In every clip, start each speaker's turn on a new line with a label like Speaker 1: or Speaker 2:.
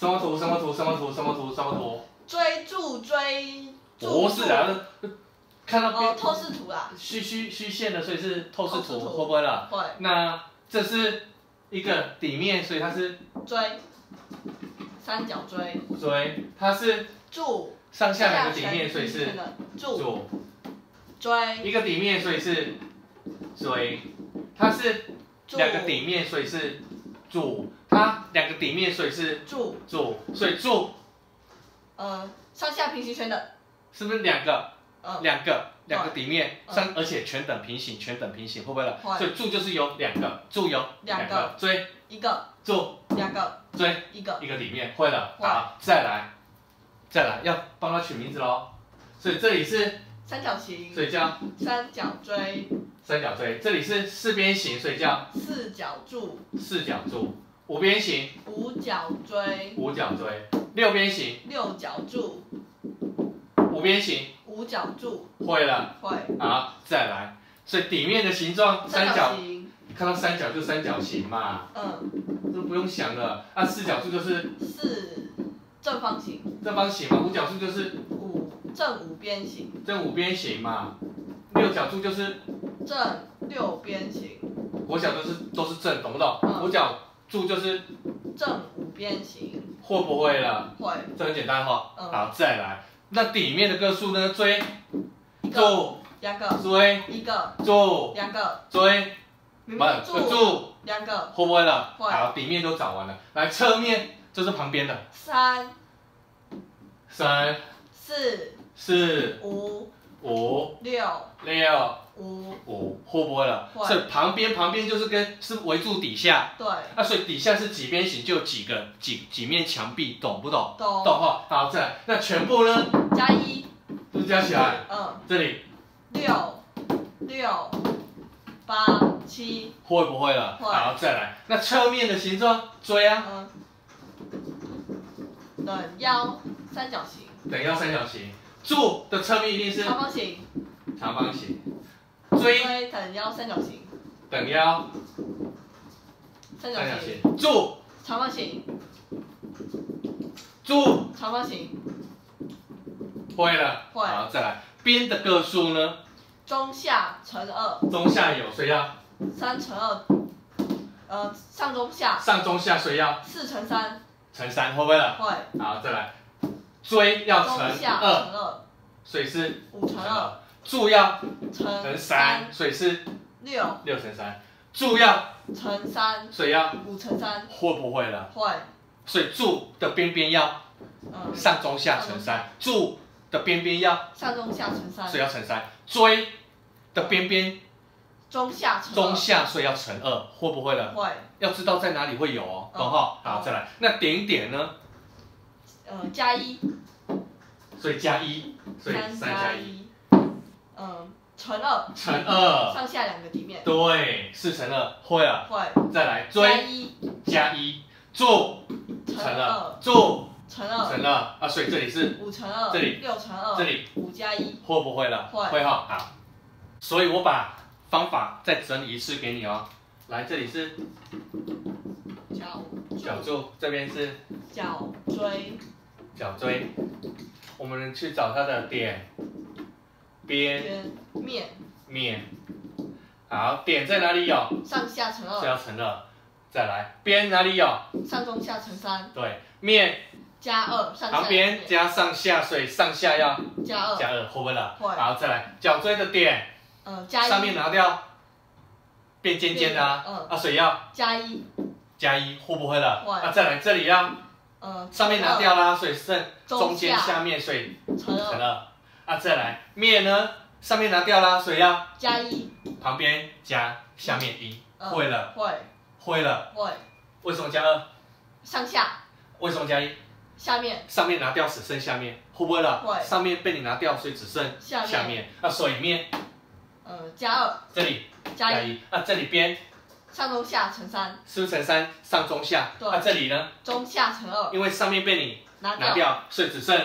Speaker 1: 什么图？什么图？什么图？什么图？什么图？
Speaker 2: 追逐追。
Speaker 1: 不是啊，看到
Speaker 2: 哦，透视图啦。
Speaker 1: 虚虚虚线的，所以是透视图，会不会了？
Speaker 2: 会。
Speaker 1: 那这是一个底面，所以它是
Speaker 2: 追。三角锥。
Speaker 1: 锥，它是
Speaker 2: 柱。
Speaker 1: 上下两个底面，所以是
Speaker 2: 柱。锥。
Speaker 1: 一个底面，所以是锥。它是两个底面，所以是柱。它两个底面，所以是
Speaker 2: 柱。
Speaker 1: 柱，所以柱。
Speaker 2: 呃，上下平行全等。
Speaker 1: 是不是两个？两个，两个底面上，而且全等平行，全等平行，会不会了？所以柱就是有两个，柱有两个锥，
Speaker 2: 一个
Speaker 1: 柱，
Speaker 2: 两个
Speaker 1: 锥，
Speaker 2: 一个
Speaker 1: 一个底面，会了。好，再来，再来，要帮他取名字喽。所以这里是
Speaker 2: 三角形，
Speaker 1: 所以叫
Speaker 2: 三角锥。
Speaker 1: 三角锥，这里是四边形，所以叫
Speaker 2: 四角柱。
Speaker 1: 四角柱，五边形，
Speaker 2: 五角锥。
Speaker 1: 五角锥，六边形，
Speaker 2: 六角柱。
Speaker 1: 五边形，
Speaker 2: 五角柱，
Speaker 1: 会了，
Speaker 2: 会，
Speaker 1: 好，再来，所以底面的形状，
Speaker 2: 三角。形，
Speaker 1: 看到三角就三角形嘛，嗯，这不用想了，啊，四角柱就是
Speaker 2: 四正方形，
Speaker 1: 正方形嘛，五角柱就是
Speaker 2: 五正五边形，
Speaker 1: 正五边形嘛，六角柱就是
Speaker 2: 正六边形，
Speaker 1: 国小都是都是正，懂不懂？五角柱就是
Speaker 2: 正五边形，
Speaker 1: 会不会了？
Speaker 2: 会，
Speaker 1: 这很简单哈，好，再来。那底面的个数呢？锥，柱，
Speaker 2: 两个，
Speaker 1: 追，
Speaker 2: 一个，
Speaker 1: 柱，
Speaker 2: 两个，
Speaker 1: 锥，
Speaker 2: 不，柱，两个，
Speaker 1: 会不会了？
Speaker 2: 会。
Speaker 1: 好，底面都找完了，来侧面，这是旁边的。
Speaker 2: 三，
Speaker 1: 三，
Speaker 2: 四，
Speaker 1: 四，
Speaker 2: 五，
Speaker 1: 五，
Speaker 2: 六，
Speaker 1: 六，
Speaker 2: 五，
Speaker 1: 五，会不会了？所以旁边旁边就是跟是围住底下。
Speaker 2: 对。
Speaker 1: 那所以底下是几边形，就有几个几几面墙壁，懂不懂？
Speaker 2: 懂。
Speaker 1: 懂哈。好，再来，那全部呢？
Speaker 2: 加一。
Speaker 1: 都加起来。
Speaker 2: 嗯。
Speaker 1: 这里。
Speaker 2: 六，六，八，七。
Speaker 1: 会不会了？会。好，再来，那侧面的形状，锥啊。嗯。
Speaker 2: 等腰三角形。
Speaker 1: 等腰三角形。柱的侧面一定是
Speaker 2: 长方形。
Speaker 1: 长方形。
Speaker 2: 锥等腰三角形，
Speaker 1: 等腰。
Speaker 2: 三角形，
Speaker 1: 柱
Speaker 2: 长方形，
Speaker 1: 柱
Speaker 2: 长方形，
Speaker 1: 会了，
Speaker 2: 会，
Speaker 1: 好再来，边的个数呢？
Speaker 2: 中下乘二，
Speaker 1: 中下有谁要？
Speaker 2: 三乘二，呃上中下，
Speaker 1: 上中下谁要？
Speaker 2: 四乘三，
Speaker 1: 乘三会不会了？
Speaker 2: 会，
Speaker 1: 好再来，锥要乘
Speaker 2: 二，
Speaker 1: 所以是
Speaker 2: 五乘二。
Speaker 1: 柱要
Speaker 2: 乘
Speaker 1: 三，所以是
Speaker 2: 六
Speaker 1: 六乘三。柱要
Speaker 2: 乘三，
Speaker 1: 所以要
Speaker 2: 五乘三。
Speaker 1: 会不会了？
Speaker 2: 会。
Speaker 1: 所以柱的边边要上中下乘三。柱的边边要
Speaker 2: 上中下乘三，
Speaker 1: 所以要乘三。锥的边边
Speaker 2: 中下乘
Speaker 1: 中下，所以要乘二，会不会了？
Speaker 2: 会。
Speaker 1: 要知道在哪里会有哦，懂哈？好，再来。那点点呢？
Speaker 2: 呃，加一。
Speaker 1: 所以加一，所以三加一。
Speaker 2: 嗯，乘二，
Speaker 1: 乘二，
Speaker 2: 上下两个底面，
Speaker 1: 对，四乘二，会啊，
Speaker 2: 会，
Speaker 1: 再来，追，加一，住，乘二，住，
Speaker 2: 乘二，
Speaker 1: 乘二，啊，所以这里是
Speaker 2: 五乘二，
Speaker 1: 这里。
Speaker 2: 六乘二，
Speaker 1: 这里。
Speaker 2: 五加一，
Speaker 1: 会不会了？
Speaker 2: 会，
Speaker 1: 会哈，好，所以我把方法再整理一次给你哦，来，这里是
Speaker 2: 角
Speaker 1: 角柱，这边是
Speaker 2: 角锥，
Speaker 1: 角锥，我们去找它的点。边。
Speaker 2: 面。
Speaker 1: 面，好，点在哪里有？
Speaker 2: 上下乘二，
Speaker 1: 是要乘二。再来，边哪里有？
Speaker 2: 上中下乘三。
Speaker 1: 对，面。
Speaker 2: 加二，
Speaker 1: 旁边加上下，所以上下要
Speaker 2: 加二，
Speaker 1: 加二，会不会了？
Speaker 2: 会。
Speaker 1: 好，再来，角锥的点，
Speaker 2: 嗯，加一，
Speaker 1: 上面拿掉，变尖尖的啊，
Speaker 2: 嗯，
Speaker 1: 啊，所以要。
Speaker 2: 加一，
Speaker 1: 加一，会不会了？
Speaker 2: 会。
Speaker 1: 啊，再来这里要，
Speaker 2: 嗯，
Speaker 1: 上面拿掉啦，所以剩中间下面，所以
Speaker 2: 乘二。
Speaker 1: 啊，再来面呢，上面拿掉啦，所以要
Speaker 2: 加一，
Speaker 1: 旁边加下面一，会了，
Speaker 2: 会，
Speaker 1: 会了，
Speaker 2: 会，
Speaker 1: 为什么加二？
Speaker 2: 上下，
Speaker 1: 为什么加一？
Speaker 2: 下面，
Speaker 1: 上面拿掉只剩下面，会不会了？
Speaker 2: 会，
Speaker 1: 上面被你拿掉，所以只剩下面，啊，所以面，
Speaker 2: 呃，加二，
Speaker 1: 这里。加一，啊，这里边
Speaker 2: 上中下乘三，
Speaker 1: 是不是乘三？上中下，
Speaker 2: 对，
Speaker 1: 啊，这里呢？
Speaker 2: 中下乘二，
Speaker 1: 因为上面被你拿掉，所以只剩。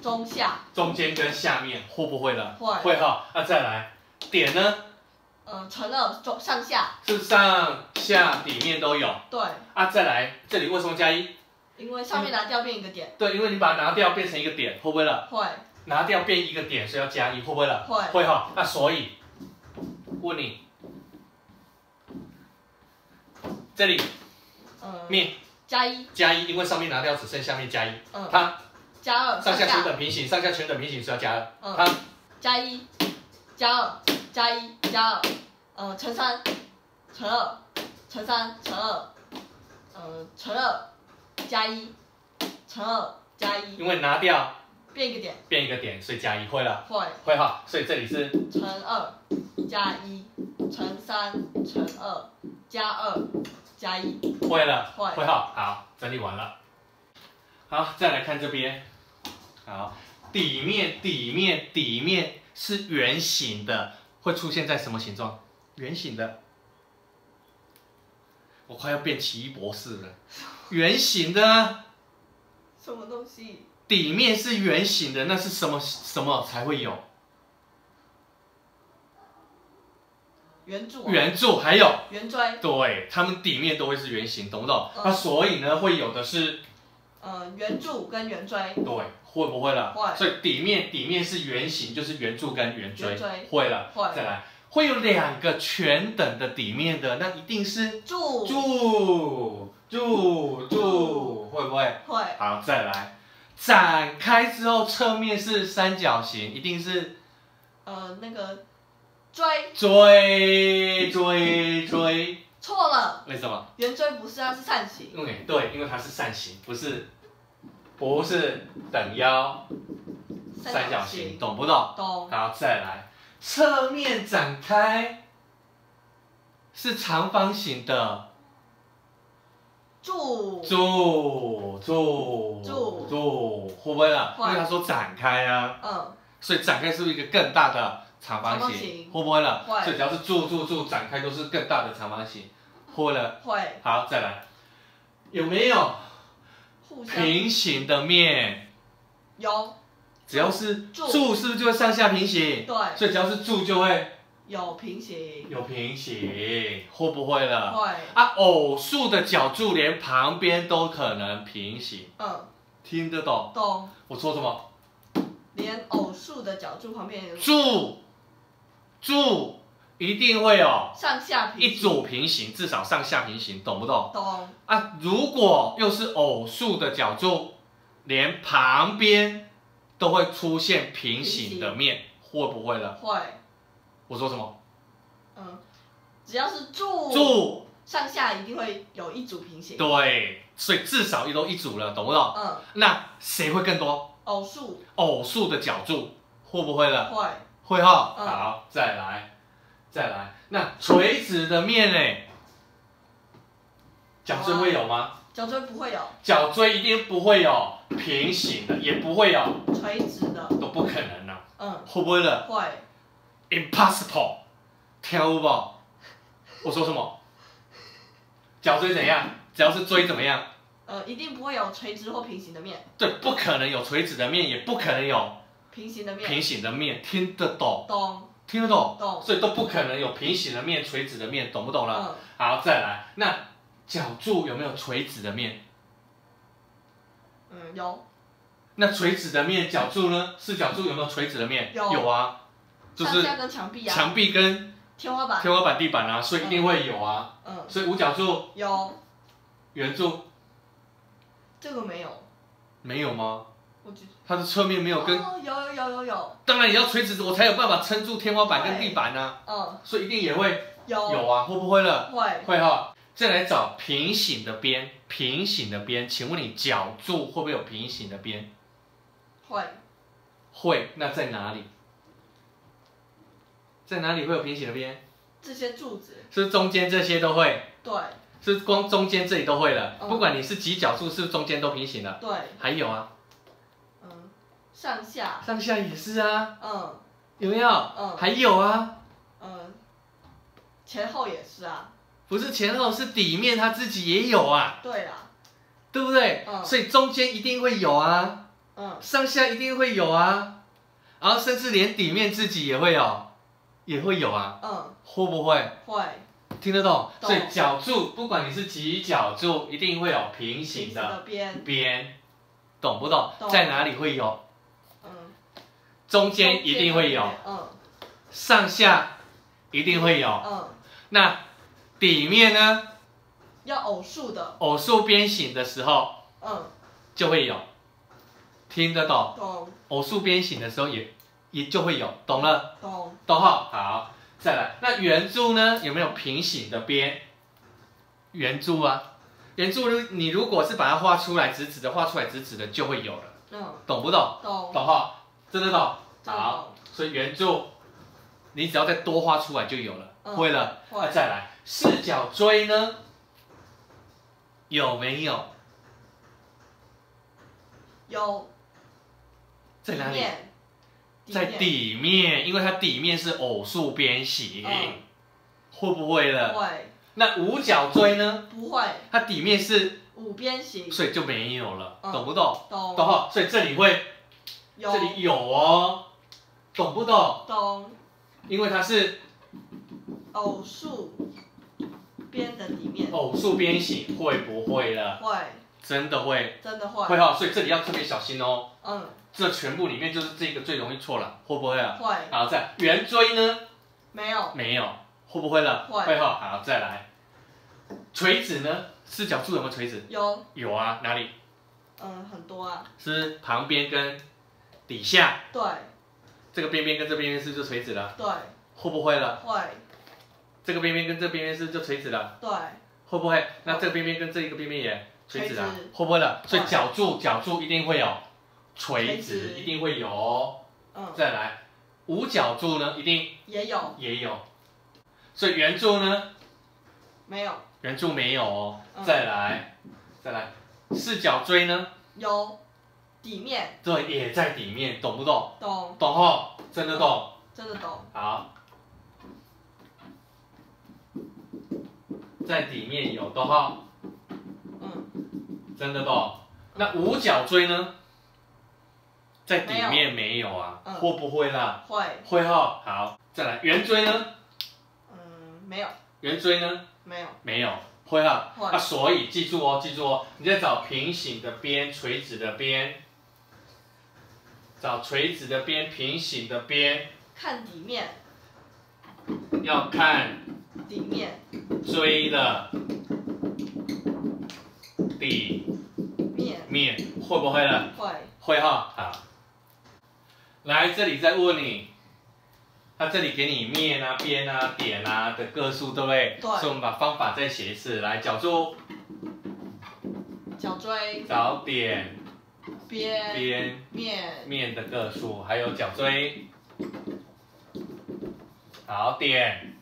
Speaker 2: 中下，
Speaker 1: 中间跟下面会不会了？
Speaker 2: 会，
Speaker 1: 会哈。那再来点呢？
Speaker 2: 呃，乘二中上下，
Speaker 1: 是上下底面都有。
Speaker 2: 对。
Speaker 1: 啊，再来这里为什么加一？
Speaker 2: 因为上面拿掉变一个点。
Speaker 1: 对，因为你把它拿掉变成一个点，会不会了？
Speaker 2: 会。
Speaker 1: 拿掉变一个点，所以要加一，会不会了？
Speaker 2: 会。
Speaker 1: 会哈。那所以，问你，这里，面
Speaker 2: 加一。
Speaker 1: 加一，因为上面拿掉只剩下面加一。
Speaker 2: 嗯。
Speaker 1: 它。
Speaker 2: 加二。
Speaker 1: 上下全等平行，上下全等平行是要加二。
Speaker 2: 嗯。
Speaker 1: 它。
Speaker 2: 加一，加二，加一，加二，呃，乘三，乘二，乘三，乘二，呃，乘二，加一，乘二，加一。
Speaker 1: 因为拿掉。
Speaker 2: 变一个点，
Speaker 1: 变一个点，所以加一会了，
Speaker 2: 会
Speaker 1: 会哈，所以这里是
Speaker 2: 乘二加一乘三乘二加二加一，
Speaker 1: 会了，
Speaker 2: 会。
Speaker 1: 会哈，好，整理完了，好，再来看这边，好，底面底面底面是圆形的，会出现在什么形状？圆形的，我快要变奇异博士了，圆形的，
Speaker 2: 什么东西？
Speaker 1: 底面是圆形的，那是什么什么才会有？
Speaker 2: 圆柱。
Speaker 1: 圆柱还有。
Speaker 2: 圆锥。
Speaker 1: 对，它们底面都会是圆形，懂不懂？那所以呢，会有的是，
Speaker 2: 呃，圆柱跟圆锥。
Speaker 1: 对，会不会了？
Speaker 2: 会。
Speaker 1: 所以底面底面是圆形，就是圆柱跟圆锥。
Speaker 2: 圆锥。
Speaker 1: 会了。
Speaker 2: 会。
Speaker 1: 再来，会有两个全等的底面的，那一定是
Speaker 2: 柱。
Speaker 1: 柱柱柱，会不会？
Speaker 2: 会。
Speaker 1: 好，再来。展开之后，侧面是三角形，一定是，
Speaker 2: 呃，那个锥
Speaker 1: 锥锥锥，
Speaker 2: 错了，
Speaker 1: 为什么？
Speaker 2: 圆锥不是，它是扇形。
Speaker 1: 对对，因为它是扇形，不是，不是等腰三角形，懂不懂？
Speaker 2: 懂。
Speaker 1: 好，再来，侧面展开是长方形的。
Speaker 2: 柱
Speaker 1: 柱柱
Speaker 2: 柱
Speaker 1: 柱会不会了？因为他说展开啊，
Speaker 2: 嗯，
Speaker 1: 所以展开是不是一个更大的长方形？会不会了？
Speaker 2: 会。
Speaker 1: 所以只要是柱柱柱展开都是更大的长方形，会了。
Speaker 2: 会。
Speaker 1: 好，再来，有没有平行的面？
Speaker 2: 有。
Speaker 1: 只要是柱，是不是就会上下平行？
Speaker 2: 对。
Speaker 1: 所以只要是柱就会。
Speaker 2: 有平行，
Speaker 1: 有平行，会不会了？
Speaker 2: 会
Speaker 1: 啊，偶数的角柱连旁边都可能平行。
Speaker 2: 嗯，
Speaker 1: 听得懂？
Speaker 2: 懂。
Speaker 1: 我说什么？
Speaker 2: 连偶数的角柱旁边
Speaker 1: 柱柱一定会有
Speaker 2: 上下
Speaker 1: 一组平行，至少上下平行，懂不懂？
Speaker 2: 懂。
Speaker 1: 啊，如果又是偶数的角柱，连旁边都会出现平行的面，会不会了？
Speaker 2: 会。
Speaker 1: 我说什么？
Speaker 2: 嗯，只要是柱
Speaker 1: 柱
Speaker 2: 上下一定会有一组平行。
Speaker 1: 对，所以至少一都一组了，懂不懂？
Speaker 2: 嗯。
Speaker 1: 那谁会更多？
Speaker 2: 偶数。
Speaker 1: 偶数的角柱会不会了？
Speaker 2: 会。
Speaker 1: 会哈。好，再来，再来。那垂直的面呢？角锥会有吗？
Speaker 2: 角锥不会有。
Speaker 1: 角锥一定不会有平行的，也不会有
Speaker 2: 垂直的，
Speaker 1: 都不可能了。
Speaker 2: 嗯。
Speaker 1: 会不会了？
Speaker 2: 会。
Speaker 1: Impossible，听不？我说什么？角锥怎样？只要是锥怎么样？
Speaker 2: 呃，一定不会有垂直或平行的面。
Speaker 1: 对，不可能有垂直的面，也不可能有
Speaker 2: 平行的面。
Speaker 1: 平行的面，听得懂？
Speaker 2: 懂。
Speaker 1: 听得懂？
Speaker 2: 懂。
Speaker 1: 所以都不可能有平行的面、垂直的面，懂不懂了？
Speaker 2: 嗯。
Speaker 1: 好，再来，那角柱有没有垂直的面？
Speaker 2: 嗯，有。
Speaker 1: 那垂直的面角柱呢？四角柱有没有垂直的面？
Speaker 2: 有。
Speaker 1: 有啊。
Speaker 2: 就是墙壁啊，
Speaker 1: 墙壁跟
Speaker 2: 天花板，
Speaker 1: 天花板、地板啊，所以一定会有啊。
Speaker 2: 嗯。
Speaker 1: 所以五角柱
Speaker 2: 有。
Speaker 1: 圆柱。
Speaker 2: 这个没有。
Speaker 1: 没有吗？
Speaker 2: 我觉得。
Speaker 1: 它的侧面没有跟。
Speaker 2: 哦，有有有有有。
Speaker 1: 当然也要垂直，我才有办法撑住天花板跟地板呢。
Speaker 2: 嗯。
Speaker 1: 所以一定也会。
Speaker 2: 有。
Speaker 1: 有啊，会不会了？
Speaker 2: 会。
Speaker 1: 会哈。再来找平行的边，平行的边，请问你角柱会不会有平行的边？
Speaker 2: 会。
Speaker 1: 会，那在哪里？在哪里会有平行的边？
Speaker 2: 这些柱子
Speaker 1: 是中间这些都会。
Speaker 2: 对。
Speaker 1: 是光中间这里都会了，不管你是几角柱，是不是中间都平行了？
Speaker 2: 对。
Speaker 1: 还有啊。
Speaker 2: 嗯。上下。
Speaker 1: 上下也是啊。
Speaker 2: 嗯。
Speaker 1: 有没有？
Speaker 2: 嗯。
Speaker 1: 还有啊。
Speaker 2: 嗯。前后也是啊。
Speaker 1: 不是前后，是底面它自己也有啊。
Speaker 2: 对啦。
Speaker 1: 对不对？
Speaker 2: 嗯。
Speaker 1: 所以中间一定会有啊。
Speaker 2: 嗯。
Speaker 1: 上下一定会有啊，然后甚至连底面自己也会有。也会有啊，
Speaker 2: 嗯，
Speaker 1: 会不会？
Speaker 2: 会。
Speaker 1: 听得懂？
Speaker 2: 懂
Speaker 1: 所以角柱，不管你是几角柱，一定会有平行的
Speaker 2: 的边，
Speaker 1: 边，懂不懂？
Speaker 2: 懂
Speaker 1: 在哪里会有？
Speaker 2: 嗯，
Speaker 1: 中间一定会有，
Speaker 2: 嗯
Speaker 1: 上下一定会有。
Speaker 2: 嗯，
Speaker 1: 那底面呢？
Speaker 2: 要偶数的，
Speaker 1: 偶数边形的时候
Speaker 2: 嗯，
Speaker 1: 就会有，听得懂？
Speaker 2: 懂
Speaker 1: 偶数边形的时候也也就会有，懂了？
Speaker 2: 懂，
Speaker 1: 逗号？好，再来。那圆柱呢？有没有平行的边？圆柱啊，圆柱如你如果是把它画出来直直的，画出来直直的就会有了，
Speaker 2: 嗯，
Speaker 1: 懂不懂？
Speaker 2: 懂，
Speaker 1: 懂哈？真的懂？好，所以圆柱你只要再多画出来就有了，
Speaker 2: 嗯
Speaker 1: 会了。再来四角锥呢？有没有？
Speaker 2: 有
Speaker 1: 在哪里？
Speaker 2: 面
Speaker 1: 在底面，因为它底面是偶数边形，
Speaker 2: 嗯
Speaker 1: 会不会了？
Speaker 2: 会
Speaker 1: 那五角锥呢？
Speaker 2: 不会
Speaker 1: 它底面是，
Speaker 2: 五边形，
Speaker 1: 所以就没有了，
Speaker 2: 嗯
Speaker 1: 懂不懂？
Speaker 2: 懂
Speaker 1: 懂？所以这里会，
Speaker 2: 有
Speaker 1: 这里有哦，懂不懂？
Speaker 2: 懂
Speaker 1: 因为它是
Speaker 2: 偶数边的里面，
Speaker 1: 偶数边形，会不会了？
Speaker 2: 会
Speaker 1: 真的会，
Speaker 2: 真的会
Speaker 1: 会哈，所以这里要特别小心哦。
Speaker 2: 嗯
Speaker 1: 这全部里面就是这个最容易错了，会不会啊？
Speaker 2: 会
Speaker 1: 好，再来圆锥呢？
Speaker 2: 没有
Speaker 1: 没有，会不会了？
Speaker 2: 会
Speaker 1: 会哈。好，再来垂子呢？四角柱有没有垂子？
Speaker 2: 有
Speaker 1: 有啊，哪里？
Speaker 2: 嗯很多啊，
Speaker 1: 是旁边跟底下，
Speaker 2: 对。
Speaker 1: 这个边边跟这边边是就垂直了，
Speaker 2: 对。
Speaker 1: 会不会了？
Speaker 2: 会。
Speaker 1: 这个边边跟这边边是就垂直了，
Speaker 2: 对。
Speaker 1: 会不会？那这个边边跟这一个边边也垂直了？
Speaker 2: 直，
Speaker 1: 会不会了？所以角柱角柱一定会有垂
Speaker 2: 垂
Speaker 1: 直，一定会有。哦。
Speaker 2: 嗯。
Speaker 1: 再来五角柱呢，一定
Speaker 2: 也有。
Speaker 1: 也有，所以圆柱呢，
Speaker 2: 没有。
Speaker 1: 圆柱没有哦。
Speaker 2: 嗯。
Speaker 1: 再来再来四角锥呢，
Speaker 2: 有底面
Speaker 1: 对，也在底面，懂不懂？
Speaker 2: 懂
Speaker 1: 懂吼，真的懂。
Speaker 2: 真的懂
Speaker 1: 好，在底面有懂吼，
Speaker 2: 嗯
Speaker 1: 真的懂。那五角锥呢？在底面没有啊，
Speaker 2: 嗯
Speaker 1: 会不会啦？
Speaker 2: 会
Speaker 1: 会哈。好，再来圆锥呢？
Speaker 2: 嗯没有
Speaker 1: 圆锥呢？
Speaker 2: 没有
Speaker 1: 没有，会哈。
Speaker 2: 会
Speaker 1: 啊，所以记住哦，记住哦，你在找平行的边、垂直的边，找垂直的边、平行的边，
Speaker 2: 看底面。
Speaker 1: 要看
Speaker 2: 底面。
Speaker 1: 锥的底
Speaker 2: 面。
Speaker 1: 面，会不会了？
Speaker 2: 会。
Speaker 1: 会哈。好，来这里再问你，它这里给你面啊、边啊、点啊的个数，对不对？
Speaker 2: 对。
Speaker 1: 所以我们把方法再写一次，来角柱
Speaker 2: 角锥
Speaker 1: 找点
Speaker 2: 边
Speaker 1: 边
Speaker 2: 面
Speaker 1: 面的个数，还有角锥。好，点。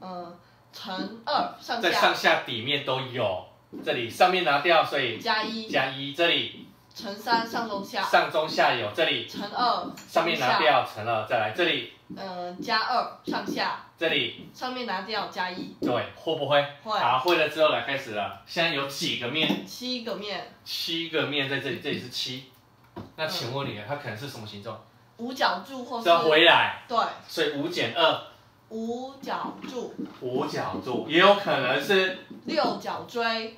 Speaker 2: 嗯乘二上
Speaker 1: 在上下底面都有，这里上面拿掉，所以
Speaker 2: 加一。
Speaker 1: 加一，这里。
Speaker 2: 乘三上中下。
Speaker 1: 上中下有，这里。
Speaker 2: 乘二
Speaker 1: 上面拿掉乘二，再来这里。
Speaker 2: 嗯加二上下
Speaker 1: 这里。
Speaker 2: 上面拿掉加一。
Speaker 1: 对，会不会？
Speaker 2: 会。
Speaker 1: 好，会了之后来开始了。现在有几个面？
Speaker 2: 七个面。
Speaker 1: 七个面在这里，这里是七。那请问你，它可能是什么形状？
Speaker 2: 五角柱或
Speaker 1: 是要回来，
Speaker 2: 对。
Speaker 1: 所以五减二，
Speaker 2: 五角柱。
Speaker 1: 五角柱，也有可能是
Speaker 2: 六角锥。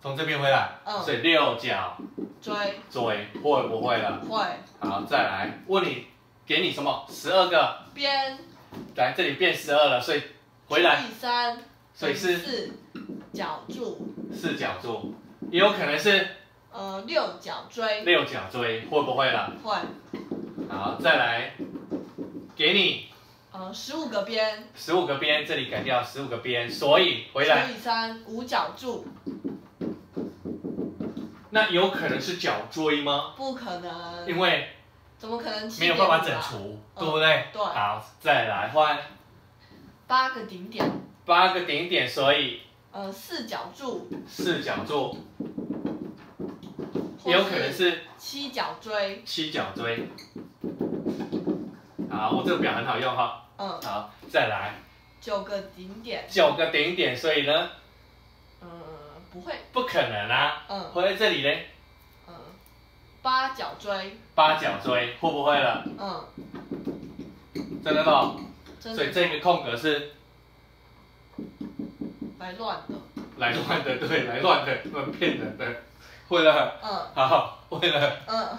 Speaker 1: 从这边回来，
Speaker 2: 嗯。
Speaker 1: 所以六角
Speaker 2: 锥。
Speaker 1: 锥。会不会了？
Speaker 2: 会。
Speaker 1: 好，再来。问你，给你什么？十二个，
Speaker 2: 边
Speaker 1: 来这里变十二了，所以回来，
Speaker 2: 除以三
Speaker 1: 所以是？
Speaker 2: 四角柱。
Speaker 1: 四角柱，也有可能是
Speaker 2: 呃六角锥。
Speaker 1: 六角锥，会不会了？
Speaker 2: 会。
Speaker 1: 好，再来，给你
Speaker 2: 呃十五个边。
Speaker 1: 十五个边，这里改掉十五个边，所以回来，
Speaker 2: 除以三五角柱。
Speaker 1: 那有可能是角锥吗？
Speaker 2: 不可能，
Speaker 1: 因为
Speaker 2: 怎么可能七
Speaker 1: 没有办法整除，
Speaker 2: 嗯
Speaker 1: 对不对？
Speaker 2: 对。
Speaker 1: 好，再来换。
Speaker 2: 八个顶点。
Speaker 1: 八个顶点，所以
Speaker 2: 呃四角柱。
Speaker 1: 四角柱，也有可能是
Speaker 2: 七角锥。
Speaker 1: 七角锥。好，我这个表很好用哈。
Speaker 2: 嗯。
Speaker 1: 好，再来。
Speaker 2: 九个顶点。
Speaker 1: 九个顶点，所以呢，
Speaker 2: 嗯不会。
Speaker 1: 不可能啊。
Speaker 2: 嗯。
Speaker 1: 回来这里呢，
Speaker 2: 嗯八角锥。
Speaker 1: 八角锥会不会了？
Speaker 2: 嗯。
Speaker 1: 真的吗？
Speaker 2: 真的。
Speaker 1: 所以这个空格是？
Speaker 2: 来乱的，
Speaker 1: 来乱的，对，来乱的，乱骗人的，会了，
Speaker 2: 嗯。
Speaker 1: 好，会了，
Speaker 2: 嗯。